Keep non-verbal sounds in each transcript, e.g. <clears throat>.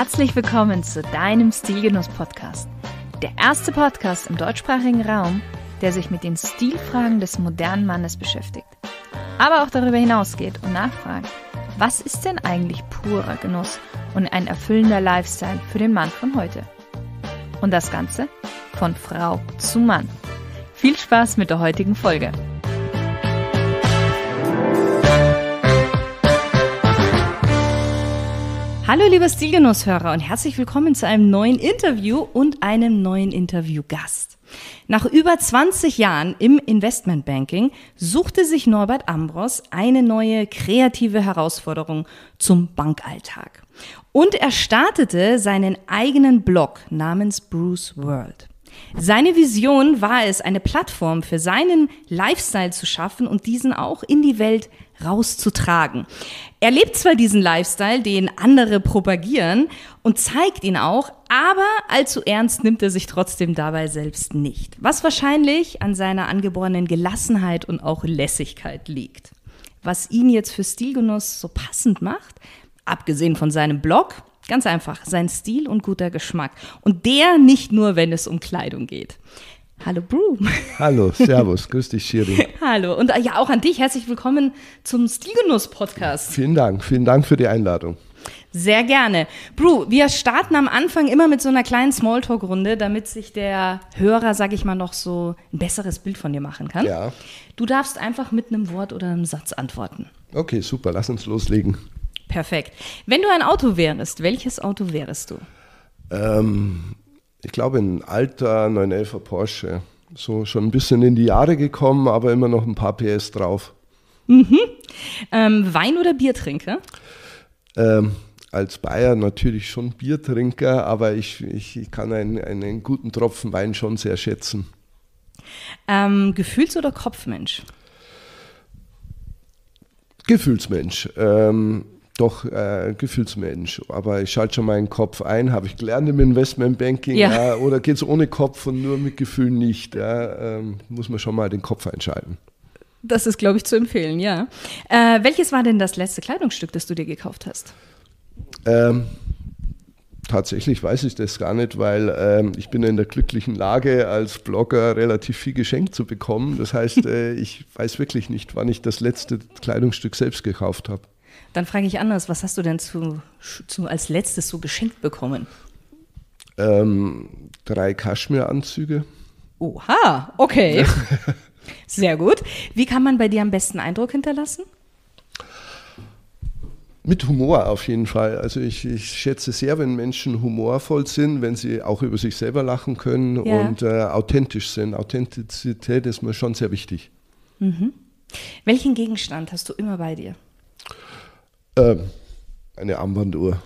Herzlich willkommen zu deinem Stilgenuss-Podcast. Der erste Podcast im deutschsprachigen Raum, der sich mit den Stilfragen des modernen Mannes beschäftigt. Aber auch darüber hinausgeht und nachfragt, was ist denn eigentlich purer Genuss und ein erfüllender Lifestyle für den Mann von heute? Und das Ganze von Frau zu Mann. Viel Spaß mit der heutigen Folge. Hallo liebe Stilgenusshörer und herzlich willkommen zu einem neuen Interview und einem neuen Interviewgast. Nach über 20 Jahren im Investmentbanking suchte sich Norbert Ambros eine neue kreative Herausforderung zum Bankalltag. Und er startete seinen eigenen Blog namens Bruce World. Seine Vision war es, eine Plattform für seinen Lifestyle zu schaffen und diesen auch in die Welt rauszutragen. Er lebt zwar diesen Lifestyle, den andere propagieren und zeigt ihn auch, aber allzu ernst nimmt er sich trotzdem dabei selbst nicht. Was wahrscheinlich an seiner angeborenen Gelassenheit und auch Lässigkeit liegt. Was ihn jetzt für Stilgenuss so passend macht, abgesehen von seinem Blog, ganz einfach, sein Stil und guter Geschmack. Und der nicht nur, wenn es um Kleidung geht. Hallo Broom. Hallo, Servus, grüß dich Shiri. <laughs> Hallo und äh, ja auch an dich, herzlich willkommen zum Stilgenuss-Podcast. Vielen Dank, vielen Dank für die Einladung. Sehr gerne. Bru, wir starten am Anfang immer mit so einer kleinen Smalltalk-Runde, damit sich der Hörer, sag ich mal, noch so ein besseres Bild von dir machen kann. Ja. Du darfst einfach mit einem Wort oder einem Satz antworten. Okay, super, lass uns loslegen. Perfekt. Wenn du ein Auto wärst, welches Auto wärst du? Ähm, ich glaube, ein alter 911er Porsche. So schon ein bisschen in die Jahre gekommen, aber immer noch ein paar PS drauf. Mhm. Ähm, Wein- oder Biertrinker? Ähm, als Bayer natürlich schon Biertrinker, aber ich, ich, ich kann einen, einen guten Tropfen Wein schon sehr schätzen. Ähm, Gefühls- oder Kopfmensch? Gefühlsmensch. Ähm, doch äh, Gefühlsmensch. Aber ich schalte schon meinen Kopf ein, habe ich gelernt im Investmentbanking. Ja. Ja, oder geht es ohne Kopf und nur mit Gefühl nicht? Ja, ähm, muss man schon mal den Kopf einschalten. Das ist, glaube ich, zu empfehlen, ja. Äh, welches war denn das letzte Kleidungsstück, das du dir gekauft hast? Ähm, tatsächlich weiß ich das gar nicht, weil ähm, ich bin in der glücklichen Lage, als Blogger relativ viel geschenkt zu bekommen. Das heißt, <laughs> äh, ich weiß wirklich nicht, wann ich das letzte Kleidungsstück selbst gekauft habe. Dann frage ich anders, was hast du denn zu, zu als letztes so geschenkt bekommen? Ähm, drei Kaschmiranzüge. Oha, okay. <laughs> Sehr gut. Wie kann man bei dir am besten Eindruck hinterlassen? Mit Humor auf jeden Fall. Also ich, ich, schätze sehr, wenn Menschen humorvoll sind, wenn sie auch über sich selber lachen können ja. und äh, authentisch sind. Authentizität ist mir schon sehr wichtig. Mhm. Welchen Gegenstand hast du immer bei dir? Ähm, eine Armbanduhr.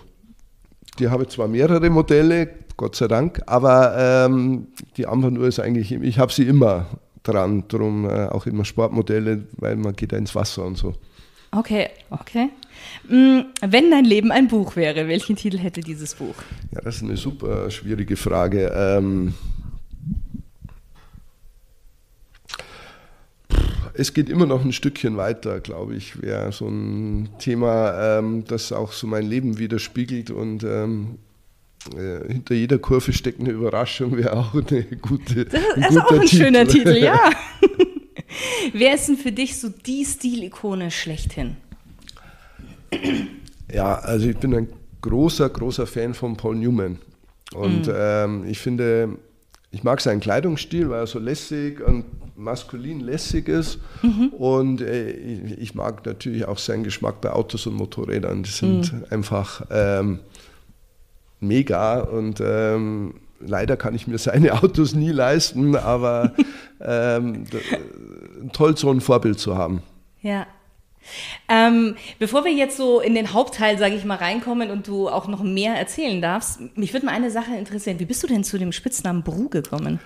Die habe zwar mehrere Modelle, Gott sei Dank, aber ähm, die Armbanduhr ist eigentlich, ich habe sie immer dran, darum äh, auch immer Sportmodelle, weil man geht da ins Wasser und so. Okay, okay. Mm, wenn dein Leben ein Buch wäre, welchen Titel hätte dieses Buch? Ja, das ist eine super schwierige Frage. Ähm, es geht immer noch ein Stückchen weiter, glaube ich, wäre so ein Thema, ähm, das auch so mein Leben widerspiegelt und ähm, äh, hinter jeder Kurve steckt eine Überraschung, wäre auch eine gute. Das ist, ein, ist auch ein Titel. schöner Titel, ja. <laughs> Wer ist denn für dich so die Stilikone schlechthin? Ja, also ich bin ein großer, großer Fan von Paul Newman. Und mhm. ähm, ich finde, ich mag seinen Kleidungsstil, weil er so lässig und maskulin lässig ist. Mhm. Und äh, ich, ich, mag natürlich auch seinen Geschmack bei Autos und Motorrädern. Die sind mhm. einfach ähm, mega und ähm, leider kann ich mir seine <laughs> Autos nie leisten, aber ähm, toll, so ein Vorbild zu haben. Ja. Ähm, bevor wir jetzt so in den Hauptteil, sage ich mal, reinkommen und du auch noch mehr erzählen darfst, mich würde mal eine Sache interessieren. Wie bist du denn zu dem Spitznamen Bru gekommen?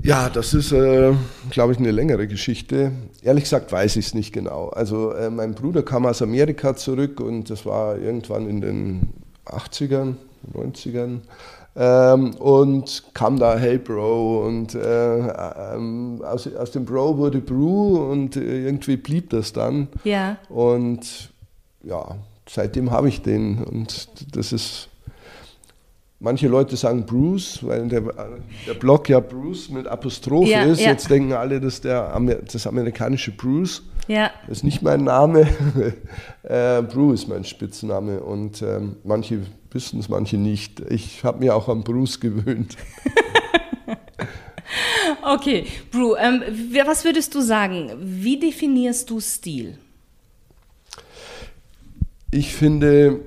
Ja, das ist, äh, glaube ich, eine längere Geschichte. Ehrlich gesagt weiß ich es nicht genau. Also äh, mein Bruder kam aus Amerika zurück und das war irgendwann in den 80ern, 90ern. Ähm, und kam da Hey Bro und äh, ähm, aus, aus dem Bro wurde Brew und äh, irgendwie blieb das dann. Ja. Und ja, seitdem habe ich den und das ist Manche Leute sagen Bruce, weil der, der Blog ja Bruce mit Apostrophe Ja, ist. ja. Jetzt denken alle, dass der das amerikanische Bruce Ja. ist nicht mein Name. <laughs> äh, Bruce ist mein Spitzname und ähm, manche wissen es, manche nicht. Ich habe mir auch an Bruce gewöhnt. <laughs> Okay, Brew, ähm, was würdest du sagen? Wie definierst du Stil? Ich finde,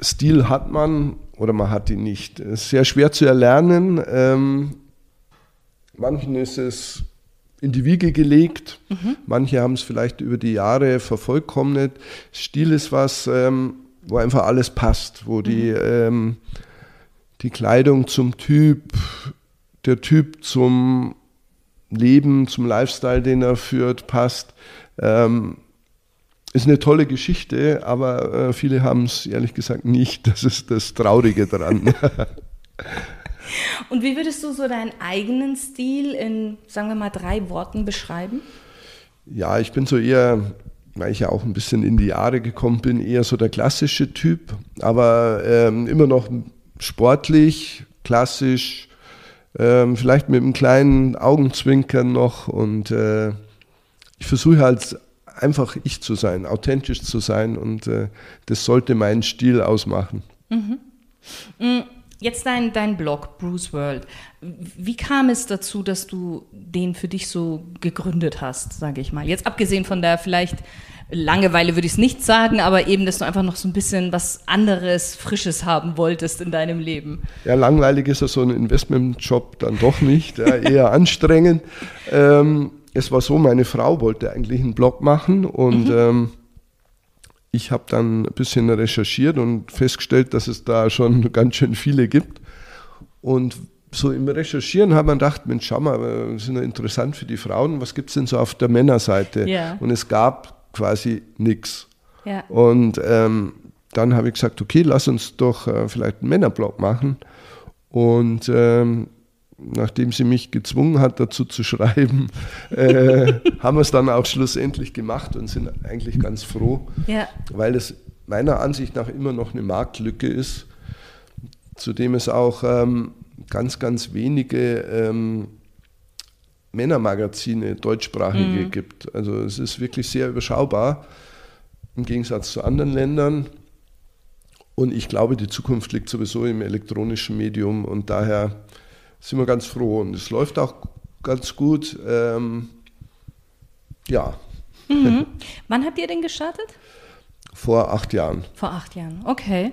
Stil hat man oder man hat ihn nicht. Es ist sehr schwer zu erlernen. Ähm, manchen ist es in die Wiege gelegt, manche haben es vielleicht über die Jahre vervollkommnet. Stil ist was, ähm, wo einfach alles passt, wo die, ähm, die Kleidung zum Typ, der Typ zum Leben, zum Lifestyle, den er führt, passt. Ähm, ist eine tolle Geschichte, aber äh, viele haben es ehrlich gesagt nicht. Das ist das Traurige daran. <laughs> Und wie würdest du so deinen eigenen Stil in, sagen wir mal, drei Worten beschreiben? ja, ich bin so eher, weil ich ja auch ein bisschen in die Jahre gekommen bin, eher so der klassische Typ, aber ähm, immer noch sportlich, klassisch, ähm, vielleicht mit einem kleinen Augenzwinkern noch und äh, ich versuche halt einfach ich zu sein, authentisch zu sein und äh, das sollte meinen Stil ausmachen. Jetzt dein, dein Blog, Bruce World. Wie kam es dazu, dass du den für dich so gegründet hast, sage ich mal? Jetzt abgesehen von der vielleicht Langeweile würde ich es nicht sagen, aber eben, dass du einfach noch so ein bisschen was anderes, Frisches haben wolltest in deinem Leben. Ja, langweilig ist ja so ein Investmentjob dann doch nicht, ja, eher <laughs> anstrengend. Ähm, es war so, meine Frau wollte eigentlich einen Blog machen und ähm, ich habe dann ein bisschen recherchiert und festgestellt, dass es da schon <laughs> ganz schön viele gibt. Und so im Recherchieren hat man gedacht, Mensch, schau mal, äh, das ist ja interessant für die Frauen, was gibt es denn so auf der Männerseite? Ja. Und es gab quasi nichts. Ja. Und ähm, dann habe ich gesagt, okay, lass uns doch äh, vielleicht einen Männerblog machen. Und ähm, nachdem sie mich gezwungen hat, dazu zu schreiben, äh, <laughs> haben wir es dann auch schlussendlich gemacht und sind eigentlich ganz froh, Ja. weil es meiner Ansicht nach immer noch eine Marktlücke ist, zudem es auch ähm, ganz, ganz wenige ähm, Männermagazine, deutschsprachige gibt. Also es ist wirklich sehr überschaubar im Gegensatz zu anderen Ländern. Und ich glaube, die Zukunft liegt sowieso im elektronischen Medium und daher sind wir ganz froh. Und es läuft auch ganz gut. Ähm, ja, Mhm. <laughs> Wann habt ihr den gestartet? vor acht Jahren. Vor acht Jahren. Okay.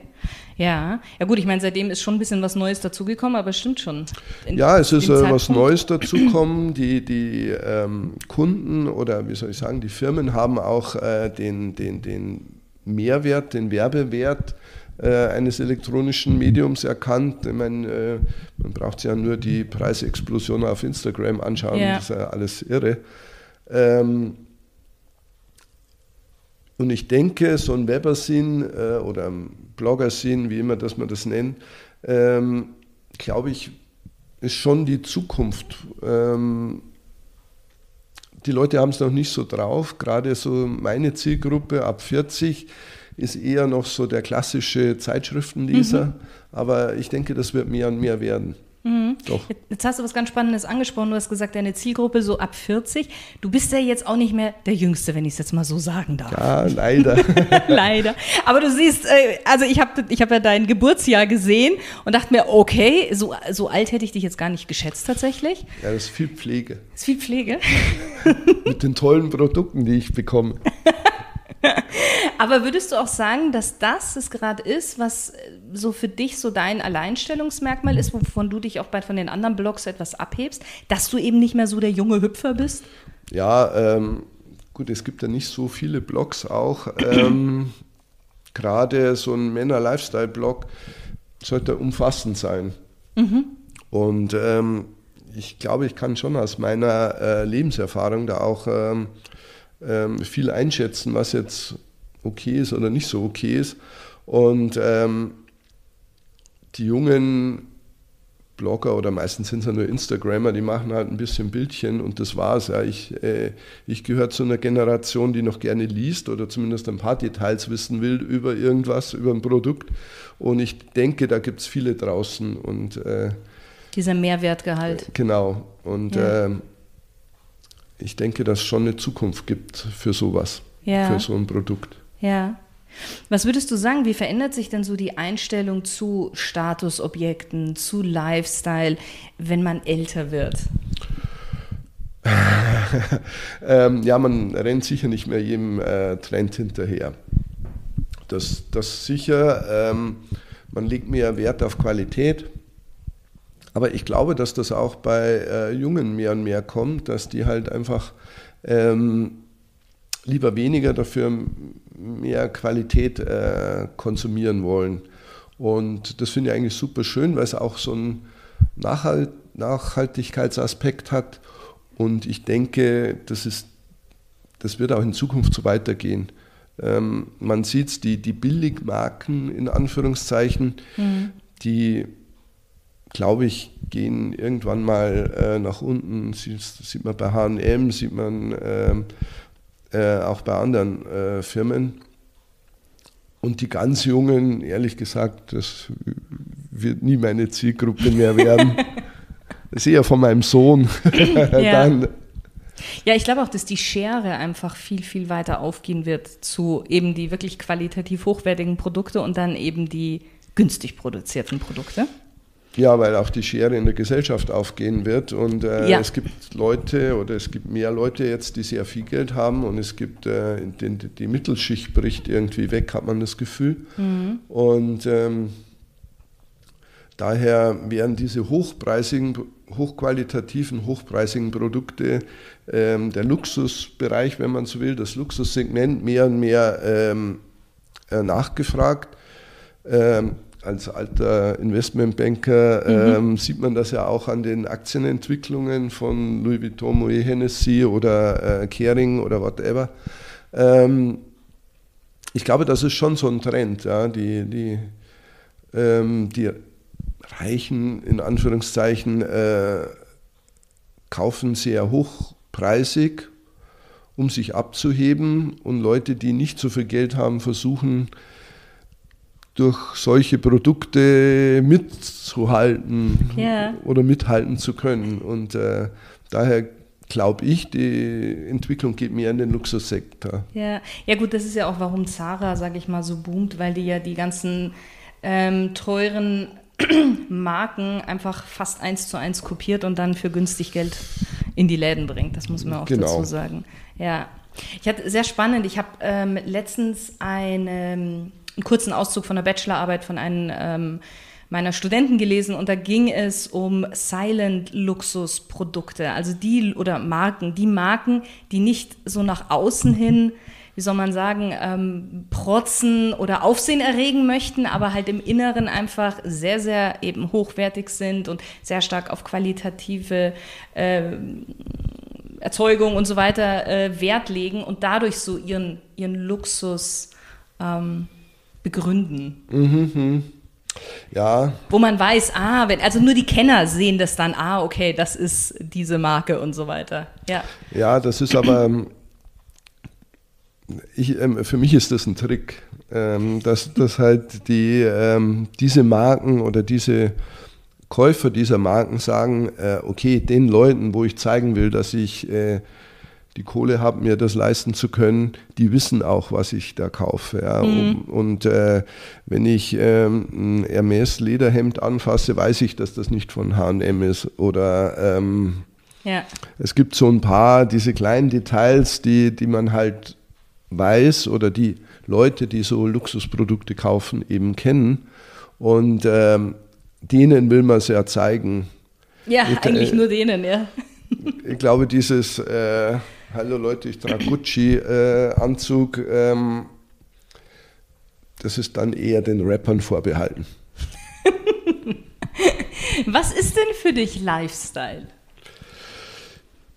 Ja. Ja gut, ich meine, seitdem ist schon ein bisschen was Neues dazugekommen, aber es stimmt schon. In Ja, es ist äh, was Neues dazukommen. Die, die ähm, Kunden oder wie soll ich sagen, die Firmen haben auch äh, den, den, den Mehrwert, den Werbewert eines elektronischen Mediums erkannt. Ich meine, äh, man braucht ja nur die Preisexplosion auf Instagram anschauen, Ja. das ist ja alles irre. Ähm, und ich denke, so ein Webersinn äh, oder ein Bloggersinn, wie immer dass man das nennt, ähm, glaube ich, ist schon die Zukunft. Ähm, die Leute haben es noch nicht so drauf. Gerade so meine Zielgruppe ab 40 ist eher noch so der klassische Zeitschriftenleser. Aber ich denke, das wird mehr und mehr werden. Doch. Jetzt hast du was ganz Spannendes angesprochen. Du hast gesagt, deine Zielgruppe so ab 40. Du bist ja jetzt auch nicht mehr der Jüngste, wenn ich es jetzt mal so sagen darf. Ja, leider. <laughs> Leider. Aber du siehst, äh, also ich habe ich hab ja dein Geburtsjahr gesehen und dachte mir, okay, so, so alt hätte ich dich jetzt gar nicht geschätzt tatsächlich. ja, das ist viel Pflege. Ist viel Pflege. Mit den tollen Produkten, die ich bekomme. <laughs> <laughs> Aber würdest du auch sagen, dass das es gerade ist, was äh, so für dich so dein Alleinstellungsmerkmal ist, wovon du dich auch bei von den anderen Blogs etwas abhebst, dass du eben nicht mehr so der junge Hüpfer bist? Ja, ähm, gut, es gibt ja nicht so viele Blogs auch. Ähm, <clears throat> Gerade so ein Männer-Lifestyle-Blog sollte umfassend sein. Und ähm, ich glaube, ich kann schon aus meiner äh, Lebenserfahrung da auch ähm, viel einschätzen, was jetzt okay ist oder nicht so okay ist. Und ähm, die jungen Blogger oder meistens sind es ja nur Instagrammer, die machen halt ein bisschen Bildchen und das war's. Ja. Ich, äh, ich gehöre zu einer Generation, die noch gerne liest oder zumindest ein paar Details wissen will über irgendwas, über ein Produkt. Und ich denke, da gibt es viele draußen. Und, äh, Dieser Mehrwertgehalt. Genau. Und ja. äh, ich denke, dass es schon eine Zukunft gibt für sowas, ja. für so ein Produkt. Ja. Was würdest du sagen, wie verändert sich denn so die Einstellung zu Statusobjekten, zu Lifestyle, wenn man älter wird? <laughs> ähm, ja, man rennt sicher nicht mehr jedem äh, Trend hinterher. Das, das sicher, ähm, man legt mehr Wert auf Qualität. Aber ich glaube, dass das auch bei äh, Jungen mehr und mehr kommt, dass die halt einfach ähm, lieber weniger, dafür mehr Qualität äh, konsumieren wollen. Und das finde ich eigentlich super schön, weil es auch so einen Nachhalt, Nachhaltigkeitsaspekt hat. Und ich denke, das, ist, das wird auch in Zukunft so weitergehen. Ähm, man sieht es, die, die Billigmarken in Anführungszeichen, mhm. die, glaube ich, gehen irgendwann mal äh, nach unten. Sieht, sieht man bei HM, sieht man äh, äh, auch bei anderen äh, Firmen. Und die ganz Jungen, ehrlich gesagt, das wird nie meine Zielgruppe mehr werden. <laughs> das ist eher von meinem Sohn. ja. <laughs> ja, ich glaube auch, dass die Schere einfach viel, viel weiter aufgehen wird zu eben die wirklich qualitativ hochwertigen Produkte und dann eben die günstig produzierten Produkte. Ja, weil auch die Schere in der Gesellschaft aufgehen wird und äh, ja. es gibt Leute oder es gibt mehr Leute jetzt, die sehr viel Geld haben und es gibt äh, die, die, Mittelschicht bricht irgendwie weg, hat man das Gefühl. Mhm. Und ähm, daher werden diese hochpreisigen, hochqualitativen, hochpreisigen Produkte, ähm, der Luxusbereich, wenn man so will, das Luxussegment mehr und mehr ähm, äh, nachgefragt. Ähm, als alter Investmentbanker mhm. ähm, sieht man das ja auch an den Aktienentwicklungen von Louis Vuitton, Moet Hennessy oder äh, Kering oder whatever. Ähm, ich glaube, das ist schon so ein Trend. Ja? Die, die, ähm, die Reichen, in Anführungszeichen, äh, kaufen sehr hochpreisig, um sich abzuheben und Leute, die nicht so viel Geld haben, versuchen, durch solche Produkte mitzuhalten yeah. oder mithalten zu können. Und äh, daher glaube ich, die Entwicklung geht mehr in den Luxussektor. Ja. ja, gut, das ist ja auch, warum Zara, sage ich mal, so boomt, weil die ja die ganzen ähm, teuren <clears throat> Marken einfach fast eins zu eins kopiert und dann für günstig Geld in die Läden bringt. Das muss man auch genau. dazu sagen. Ja, ich hatte sehr spannend. Ich habe ähm, letztens eine einen kurzen Auszug von der Bachelorarbeit von einem ähm, meiner Studenten gelesen und da ging es um Silent Luxusprodukte, also die oder Marken, die Marken, die nicht so nach außen hin, wie soll man sagen, ähm, protzen oder Aufsehen erregen möchten, aber halt im Inneren einfach sehr, sehr eben hochwertig sind und sehr stark auf qualitative äh, Erzeugung und so weiter äh, Wert legen und dadurch so ihren, ihren Luxus ähm, begründen. Mhm, ja. Wo man weiß, ah, wenn, also nur die Kenner sehen das dann, ah, okay, das ist diese Marke und so weiter. Ja, ja das ist aber, ähm, ich, ähm, für mich ist das ein Trick, ähm, dass, dass halt die, diese Marken oder diese Käufer dieser Marken sagen, äh, okay, den Leuten, wo ich zeigen will, dass ich äh, die Kohle habe, mir das leisten zu können, die wissen auch, was ich da kaufe. Ja. Mhm. Und äh, wenn ich ähm, ein Hermes Lederhemd anfasse, weiß ich, dass das nicht von H&M ist. Oder ähm, ja. es gibt so ein paar diese kleinen Details, die, die man halt weiß oder die Leute, die so Luxusprodukte kaufen, eben kennen. Und ähm, denen will man es ja zeigen. Ja, ich, eigentlich äh, nur denen, ja. Ich glaube, dieses äh, hallo Leute, ich trage Gucci-Anzug, äh, ähm, das ist dann eher den Rappern vorbehalten. <laughs> Was ist denn für dich Lifestyle?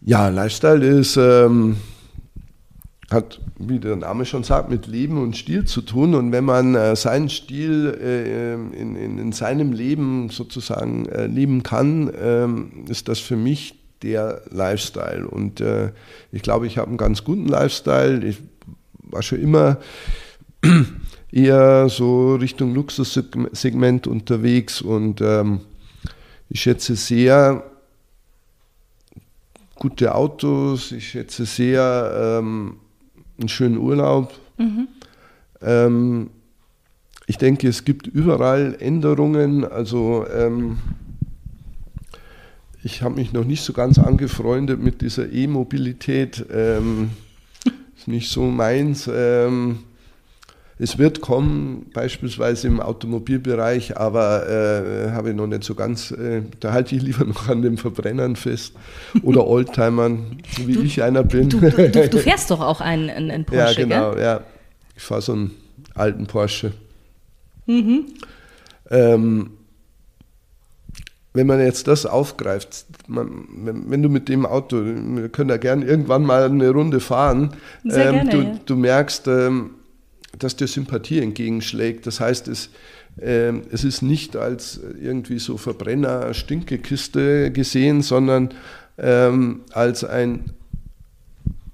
Ja, Lifestyle ist ähm, hat, wie der Name schon sagt, mit Leben und Stil zu tun. Und wenn man äh, seinen Stil äh, in, in, in, seinem Leben sozusagen äh, leben kann, ähm, ist das für mich der Lifestyle. Und äh, ich glaube, ich habe einen ganz guten Lifestyle. Ich war schon immer <clears throat> eher so Richtung Luxussegment unterwegs und ähm, ich schätze sehr gute Autos, ich schätze sehr ähm, einen schönen Urlaub. Mhm. Ähm, ich denke, es gibt überall Änderungen. Also ähm, ich habe mich noch nicht so ganz angefreundet mit dieser E-Mobilität. Ähm, ist nicht so meins. Ähm, es wird kommen, beispielsweise im Automobilbereich, aber äh, habe ich noch nicht so ganz, äh, da halte ich lieber noch an den Verbrennern fest oder <laughs> Oldtimern, wie du, ich einer bin. Du, du, du, fährst doch auch einen, einen Porsche, Ja, genau, gell? ja. Ich fahre so einen alten Porsche. Mhm. Ähm, wenn man jetzt das aufgreift, man, wenn, wenn, du mit dem Auto, wir können ja gerne irgendwann mal eine Runde fahren, Sehr ähm, gerne, du, ja. du merkst, ähm, dass dir Sympathie entgegenschlägt. Das heißt, es, äh, es ist nicht als irgendwie so Verbrenner, Stinkekiste gesehen, sondern ähm, als ein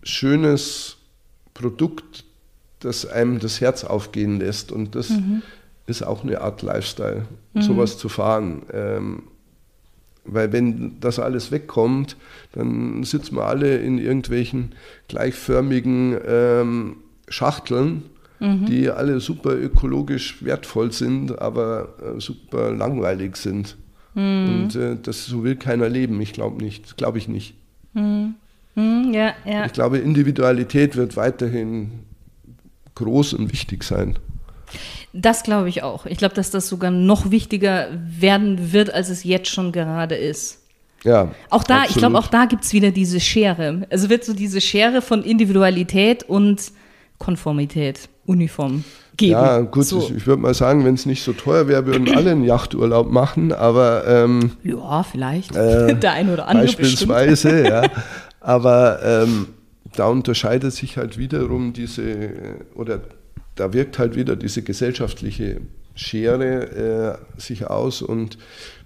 schönes Produkt, das einem das Herz aufgehen lässt. Und das mhm. ist auch eine Art Lifestyle, mhm. sowas zu fahren. Ähm, weil wenn das alles wegkommt, dann sitzen wir alle in irgendwelchen gleichförmigen ähm, Schachteln mhm. die alle super ökologisch wertvoll sind, aber äh, super langweilig sind. Mhm. Und äh, das so will keiner leben, ich glaube nicht, glaube ich nicht. Mhm. mhm. Ja, ja. Ich glaube, Individualität wird weiterhin groß und wichtig sein. Das glaube ich auch. Ich glaube, dass das sogar noch wichtiger werden wird, als es jetzt schon gerade ist. Ja. Auch da, absolut. ich glaube, auch da gibt es wieder diese Schere. Es wird so diese Schere von Individualität und Konformität, Uniform geben. Ja, gut, so. ich, ich würde mal sagen, wenn es nicht so teuer wäre, würden alle einen Yachturlaub machen, aber. Ähm, ja, vielleicht. Äh, <laughs> Der eine oder andere. Beispielsweise, <laughs> ja. Aber ähm, da unterscheidet sich halt wiederum diese, oder da wirkt halt wieder diese gesellschaftliche Schere äh, sich aus und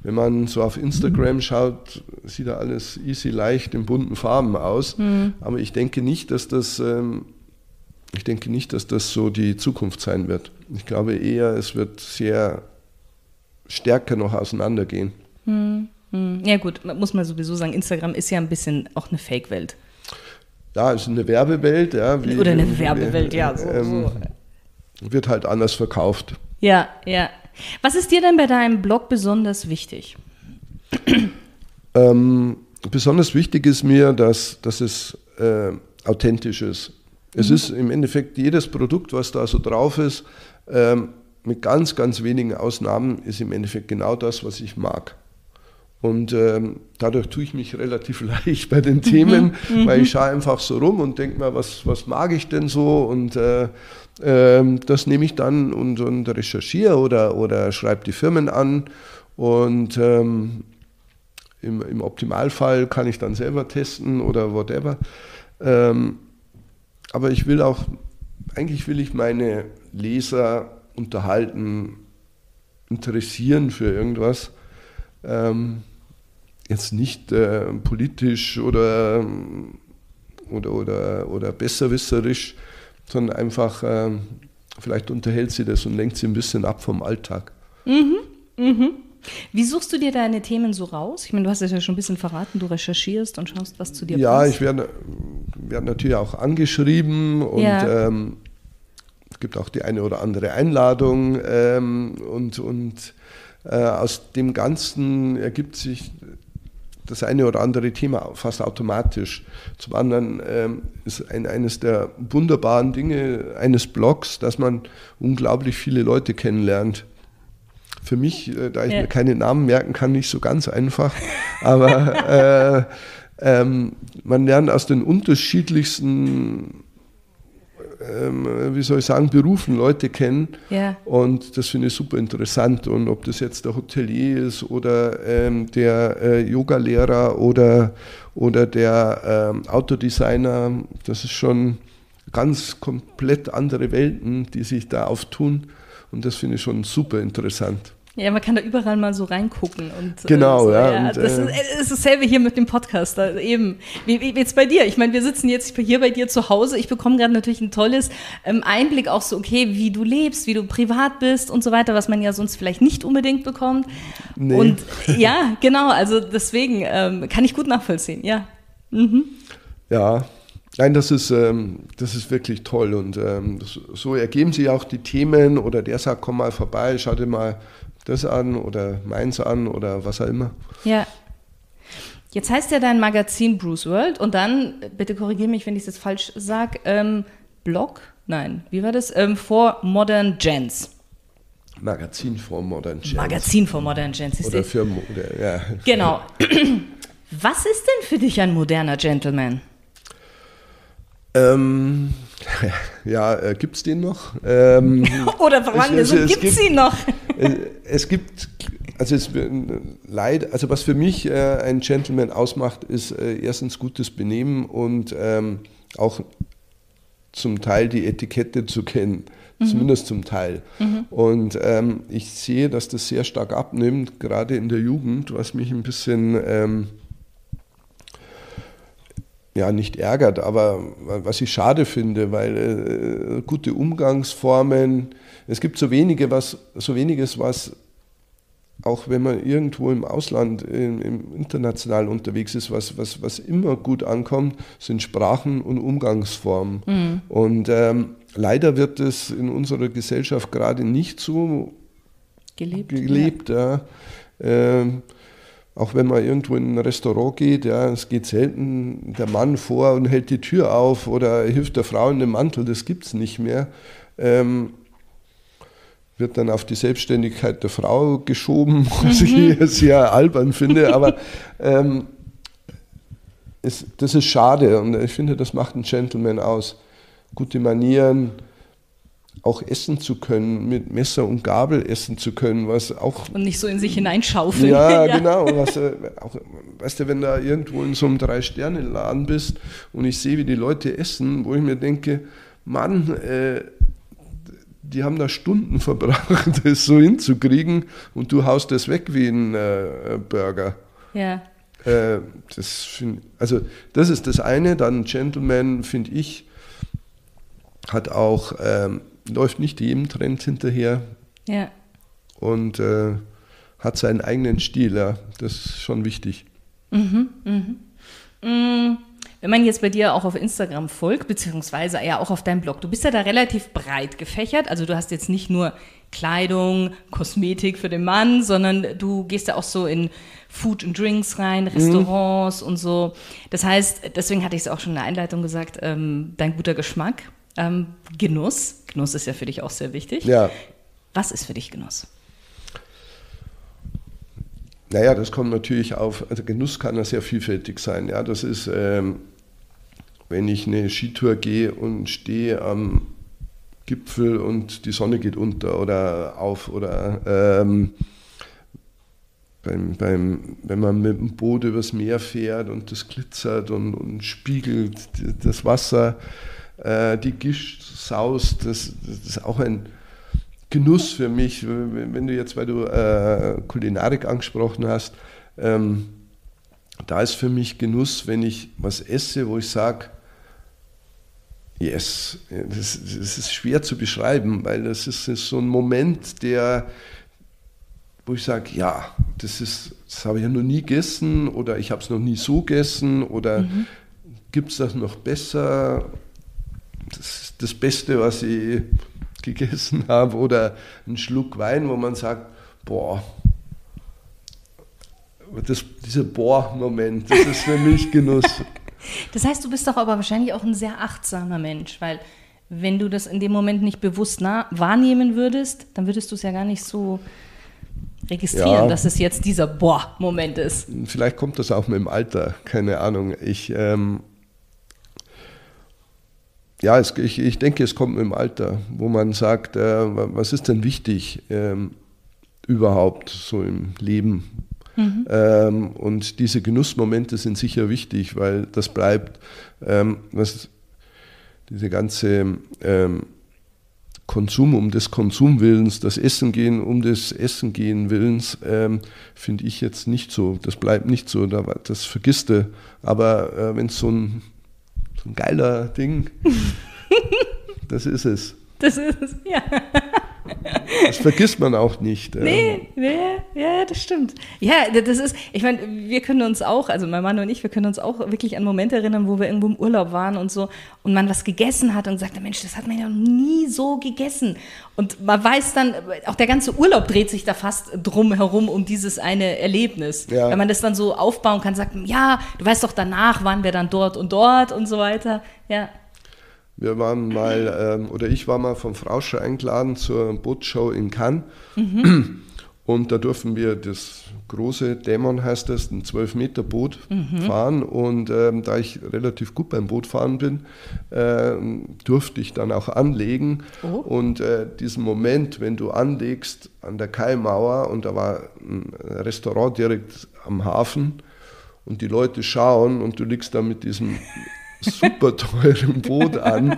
wenn man so auf Instagram schaut, sieht da alles easy leicht in bunten Farben aus. Mhm. Aber ich denke nicht, dass das ähm, ich denke nicht, dass das so die Zukunft sein wird. Ich glaube eher, es wird sehr stärker noch auseinandergehen. Hm, hm. Ja gut, muss man sowieso sagen, Instagram ist ja ein bisschen auch eine Fake-Welt. Ja, es ist eine Werbewelt. Ja, wie, Oder eine Werbewelt, ja. So, <laughs> ähm, so. Wird halt anders verkauft. Ja, ja. Was ist dir denn bei deinem Blog besonders wichtig? Ähm, besonders wichtig ist mir, dass, dass es äh, authentisch ist. Es mhm. ist im Endeffekt jedes Produkt, was da so drauf ist, ähm, mit ganz, ganz wenigen Ausnahmen, ist im Endeffekt genau das, was ich mag. Und ähm, dadurch tue ich mich relativ <laughs> leicht bei den mhm. Themen, mhm. weil ich schaue einfach so rum und denke mir, was, was mag ich denn so? Und äh, äh, das nehme ich dann und, und recherchiere oder, oder schreibe die Firmen an. Und ähm, im, im Optimalfall kann ich dann selber testen oder whatever. Ähm, aber ich will auch, eigentlich will ich meine Leser unterhalten, interessieren für irgendwas. Ähm, jetzt nicht äh, politisch oder, oder, oder, oder besserwisserisch, sondern einfach, äh, vielleicht unterhält sie das und lenkt sie ein bisschen ab vom Alltag. Mhm, mhm. Wie suchst du dir deine Themen so raus? Ich meine, du hast es ja schon ein bisschen verraten, du recherchierst und schaust, was zu dir ja, passt. Ja, ich werde, werde natürlich auch angeschrieben und ja. ähm, es gibt auch die eine oder andere Einladung ähm, und, und äh, aus dem Ganzen ergibt sich das eine oder andere Thema fast automatisch. Zum anderen ähm, ist ein, eines der wunderbaren Dinge eines Blogs, dass man unglaublich viele Leute kennenlernt für mich, äh, da ich ja. mir keine Namen merken kann, nicht so ganz einfach. <laughs> Aber äh, ähm, man lernt aus den unterschiedlichsten, ähm, wie soll ich sagen, Berufen Leute kennen. Ja. Und das finde ich super interessant. Und ob das jetzt der Hotelier ist oder ähm, der äh, Yogalehrer oder, oder der ähm, Autodesigner, das ist schon ganz komplett andere Welten, die sich da auftun. Und das finde ich schon super interessant. Ja, man kann da überall mal so reingucken. Und, äh, genau, so, ja. ja und, das, äh, ist, das ist dasselbe hier mit dem Podcast. Da eben. Wie, wie jetzt bei dir? Ich meine, wir sitzen jetzt hier bei dir zu Hause. Ich bekomme gerade natürlich ein tolles ähm, Einblick auch so, okay, wie du lebst, wie du privat bist und so weiter, was man ja sonst vielleicht nicht unbedingt bekommt. Nee. Und <laughs> ja, genau, also deswegen ähm, kann ich gut nachvollziehen, ja. Mhm. Ja, Nein, das ist, ähm, das ist wirklich toll und ähm, so ergeben sich auch die Themen oder der sagt, komm mal vorbei, schau dir mal das an oder meins an oder was auch immer. Ja. Jetzt heißt ja dein Magazin Bruce World und dann, bitte korrigiere mich, wenn ich jetzt falsch sage, ähm, Blog? Nein, wie war das? Ähm, for Modern Gens. Magazin for Modern Gens. Magazin for Modern Gens. Oder für Mode, ja. Genau. <clears throat> Was ist denn für dich ein moderner Gentleman? Ähm, <laughs> ja, äh, gibt es den noch? Ähm, <laughs> Oder verwandt es, es, gibt es ihn noch? Es gibt, also es leid, also was für mich äh, ein Gentleman ausmacht, ist äh, erstens gutes Benehmen und ähm, auch zum Teil die Etikette zu kennen. Mhm. Zumindest zum Teil. Mhm. Und ähm, ich sehe, dass das sehr stark abnimmt, gerade in der Jugend, was mich ein bisschen ähm, ja nicht ärgert, aber was ich schade finde, weil äh, gute Umgangsformen, es gibt so wenige, was, so weniges, was auch wenn man irgendwo im Ausland, im, im international unterwegs ist, was, was, was immer gut ankommt, sind Sprachen und Umgangsformen. Mhm. Und ähm, leider wird es in unserer Gesellschaft gerade nicht so gelebt. gelebt ja. Ja. Ähm, auch wenn man irgendwo in ein Restaurant geht, ja, es geht selten der Mann vor und hält die Tür auf oder hilft der Frau in den Mantel, das gibt es nicht mehr. Ähm, wird dann auf die Selbstständigkeit der Frau geschoben, <laughs> was mhm. ich sehr albern finde, aber ähm, es, das ist schade und ich finde, das macht einen Gentleman aus. Gute Manieren, auch essen zu können, mit Messer und Gabel essen zu können, was auch. Und nicht so in sich hineinschaufeln. Ja, <laughs> ja. genau. Was, äh, auch, weißt du, wenn du irgendwo in so einem Drei-Sterne-Laden bist und ich sehe, wie die Leute essen, wo ich mir denke, Mann, äh, die haben da Stunden <laughs> verbracht, das so hinzukriegen und du haust das weg wie ein äh, Burger. Ja. Äh, das find, also das ist das eine. Dann Gentleman, finde ich, hat auch ähm, läuft nicht jedem Trend hinterher. Ja. Und äh, hat seinen eigenen Stil, ja. Das ist schon wichtig. Mhm, mhm. Mhm. Wenn man jetzt bei dir auch auf Instagram folgt, beziehungsweise ja auch auf deinem Blog, du bist ja da relativ breit gefächert. Also du hast jetzt nicht nur Kleidung, Kosmetik für den Mann, sondern du gehst ja auch so in Food and Drinks rein, mhm. Restaurants mhm. und so. Das heißt, deswegen hatte ich es auch schon in der Einleitung gesagt, ähm, dein guter Geschmack ähm, Genuss. Genuss ist ja für dich auch sehr wichtig. Ja. Was ist für dich Genuss? Naja, das kommt natürlich auf, also Genuss kann ja sehr vielfältig sein. Ja, das ist, ähm, wenn ich eine Skitour gehe und stehe am Gipfel und die Sonne geht unter oder auf oder ähm, beim, beim, wenn man mit dem Boot übers Meer fährt und das glitzert und, und spiegelt das Wasser äh, die Gischt saust, das, das, ist auch ein Genuss für mich. Wenn du jetzt, weil du äh, Kulinarik angesprochen hast, ähm, da ist für mich Genuss, wenn ich was esse, wo ich sage, yes, das, das, ist schwer zu beschreiben, weil das ist, ist so ein Moment, der, wo ich sage, ja, das ist, das habe ich ja noch nie gegessen oder ich habe es noch nie so gegessen oder mhm. gibt es das noch besser das ist das Beste, was ich gegessen <laughs> habe. Oder ein Schluck Wein, wo man sagt, boah, das, dieser Boah-Moment, das ist für mich <laughs> Genuss. Das heißt, du bist doch aber wahrscheinlich auch ein sehr achtsamer Mensch, weil wenn du das in dem Moment nicht bewusst wahrnehmen würdest, dann würdest du es ja gar nicht so registrieren, ja. dass es jetzt dieser Boah-Moment ist. Vielleicht kommt das auch mit dem Alter, keine Ahnung. Ich ähm, ja, es, ich, ich denke, es kommt mit dem Alter, wo man sagt, äh, was ist denn wichtig ähm, überhaupt so im Leben? Mhm. Ähm, und diese Genussmomente sind sicher wichtig, weil das bleibt. Ähm, was, diese ganze ähm, Konsum um des Konsumwillens, das Essen gehen um des Essen gehen Willens, ähm, finde ich jetzt nicht so. Das bleibt nicht so, das vergisst du. Aber äh, wenn es so ein, so ein geiler Ding, <laughs> das ist es. Das ist es, ja. Das vergisst man auch nicht. Nee, nee, ja, das stimmt. Ja, das ist, ich meine, wir können uns auch, also mein Mann und ich, wir können uns auch wirklich an Momente erinnern, wo wir irgendwo im Urlaub waren und so und man was gegessen hat und sagte, Mensch, das hat man ja noch nie so gegessen. Und man weiß dann, auch der ganze Urlaub dreht sich da fast drum herum um dieses eine Erlebnis. Ja. Wenn man das dann so aufbauen kann, sagt, ja, du weißt doch, danach waren wir dann dort und dort und so weiter. Ja. Wir waren mal, ähm, oder ich war mal vom Frauscher eingeladen zur Bootshow in Cannes. Mhm. Und da durften wir das große Dämon heißt das, ein 12-Meter-Boot mhm. fahren. Und ähm, da ich relativ gut beim Bootfahren bin, äh, durfte ich dann auch anlegen. Oh. Und äh, diesen Moment, wenn du anlegst an der Kaimauer und da war ein Restaurant direkt am Hafen und die Leute schauen und du liegst da mit diesem super teurem Boot an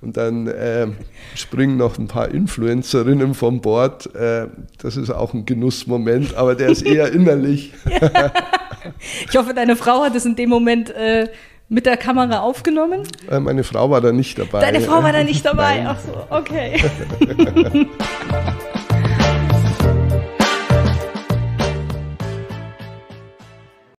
und dann äh, springen noch ein paar Influencerinnen vom Bord. Äh, das ist auch ein Genussmoment, aber der ist eher innerlich. <laughs> ich hoffe, deine Frau hat es in dem Moment äh, mit der Kamera aufgenommen. Äh, meine Frau war da nicht dabei. Deine Frau war da nicht dabei? Nein. Ach so, okay. <laughs>